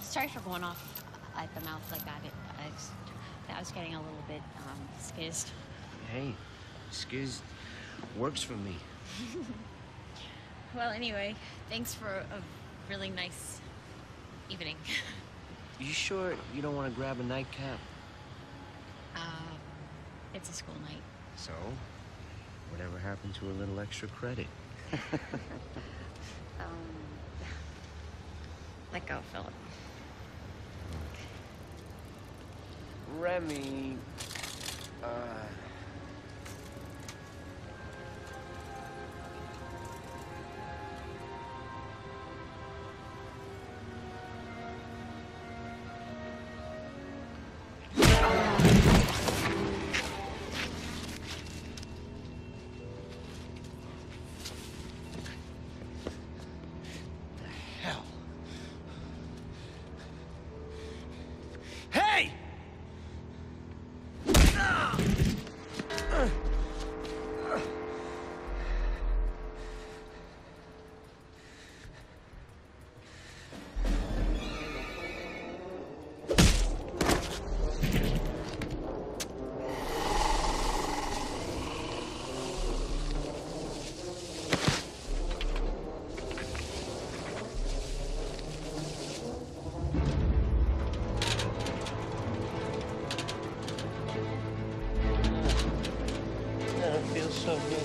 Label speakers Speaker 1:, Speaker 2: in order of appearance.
Speaker 1: sorry for going off at the mouth like that. It, I, was, I was getting a little bit um, skizzed.
Speaker 2: Hey, skiz works for me.
Speaker 1: Well, anyway, thanks for a really nice evening.
Speaker 2: You sure you don't want to grab a nightcap?
Speaker 1: Uh, it's a school night.
Speaker 2: So, whatever happened to a little extra credit?
Speaker 1: Um, let go, Phillip.
Speaker 2: Remi, uh... so good.